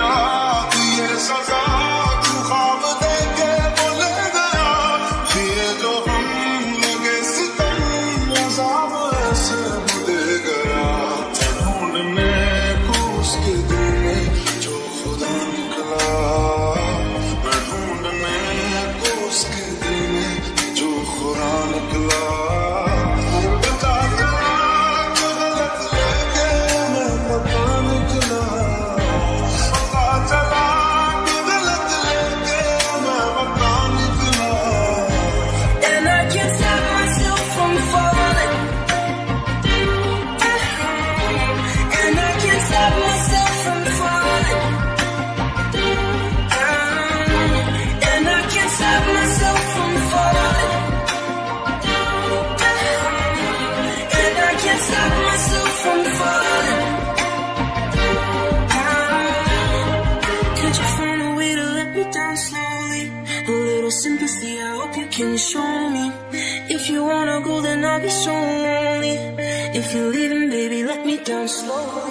Oh. Can't stop slowly. A little sympathy, I hope you can show me. If you wanna go, then I'll be so lonely. If you're leaving, baby, let me down slowly.